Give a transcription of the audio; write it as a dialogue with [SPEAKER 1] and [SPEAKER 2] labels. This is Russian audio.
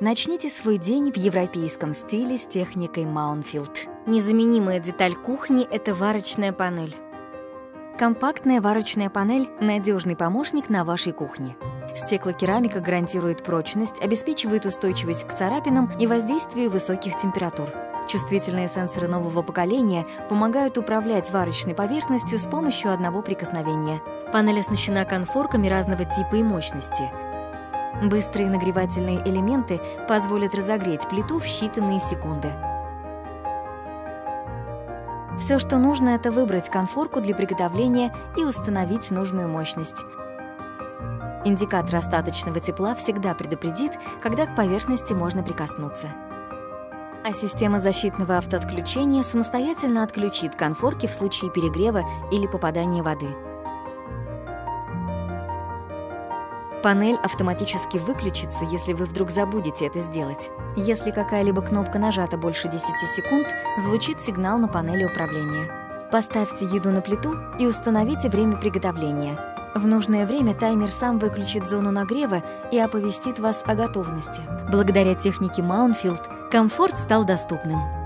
[SPEAKER 1] Начните свой день в европейском стиле с техникой Маунфилд. Незаменимая деталь кухни — это варочная панель. Компактная варочная панель — надежный помощник на вашей кухне. Стеклокерамика гарантирует прочность, обеспечивает устойчивость к царапинам и воздействию высоких температур. Чувствительные сенсоры нового поколения помогают управлять варочной поверхностью с помощью одного прикосновения. Панель оснащена конфорками разного типа и мощности. Быстрые нагревательные элементы позволят разогреть плиту в считанные секунды. Все, что нужно, это выбрать конфорку для приготовления и установить нужную мощность. Индикатор остаточного тепла всегда предупредит, когда к поверхности можно прикоснуться. А система защитного автоотключения самостоятельно отключит конфорки в случае перегрева или попадания воды. Панель автоматически выключится, если вы вдруг забудете это сделать. Если какая-либо кнопка нажата больше 10 секунд, звучит сигнал на панели управления. Поставьте еду на плиту и установите время приготовления. В нужное время таймер сам выключит зону нагрева и оповестит вас о готовности. Благодаря технике Маунфилд комфорт стал доступным.